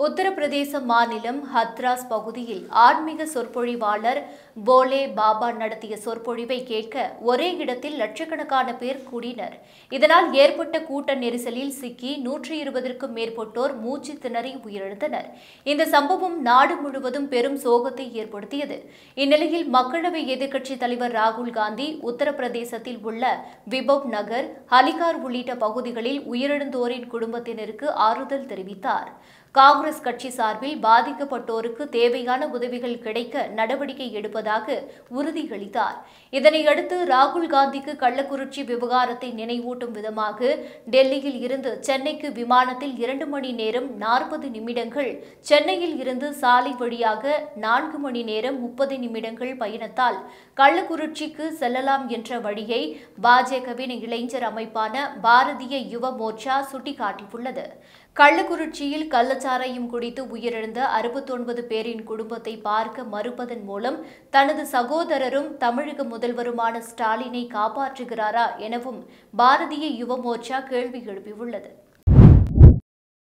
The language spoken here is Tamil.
உத்தரப்பிரதேச மாநிலம் ஹத்ராஸ் பகுதியில் ஆன்மீக சொற்பொழிவாளர் போலே பாபா நடத்திய சொற்பொழிவை கேட்க ஒரே இடத்தில் லட்சக்கணக்கான பேர் கூடினர். இதனால் ஏற்பட்ட கூட்ட நெரிசலில் சிக்கி நூற்றி இருபதற்கும் மேற்பட்டோர் மூச்சு திணறி உயிரிழந்தனர். இந்த சம்பவம் நாடு முழுவதும் பெரும் சோகத்தை ஏற்படுத்தியது. இந்நிலையில் மக்களவை எதிர்க்கட்சித் தலைவர் ராகுல் காந்தி உத்தரப்பிரதேசத்தில் உள்ள விபவ் நகர் ஹலிகார் உள்ளிட்ட பகுதிகளில் உயிரிழந்தோரின் குடும்பத்தினருக்கு ஆறுதல் தெரிவித்தார். காங்கிரஸ் கட்சி சார்பில் பாதிக்கப்பட்டோருக்கு தேவையான உதவிகள் கிடைக்க நடவடிக்கை எடுப்பதாக உறுதியளித்தார். இதனையடுத்து ராகுல் காந்திக்கு கள்ளக்குறிச்சி விவகாரத்தை நினைவூட்டும் விதமாக டெல்லியில் இருந்து சென்னைக்கு விமானத்தில் இரண்டு மணி நேரம் நாற்பது நிமிடங்கள் சென்னையில் இருந்து சாலை வழியாக நான்கு மணி நேரம் முப்பது நிமிடங்கள் பயணத்தால் கள்ளக்குறிச்சிக்கு செல்லலாம் என்ற வழியை பாஜகவின் இளைஞர் அமைப்பான பாரதிய யுவ மோர்ச்சா சுட்டிக்காட்டியுள்ளது. கள்ளக்குறிச்சியில் கள்ளச்சாராயம் குடித்து உயிரிழந்த அறுபத்தொன்பது பேரின் குடும்பத்தை பார்க்க மறுப்பதன் மூலம் தனது சகோதரரும் தமிழக முதல்வருமான ஸ்டாலினை காப்பாற்றுகிறாரா எனவும் பாரதிய யுவ மோர்ச்சா கேள்வி எழுப்பியுள்ளது.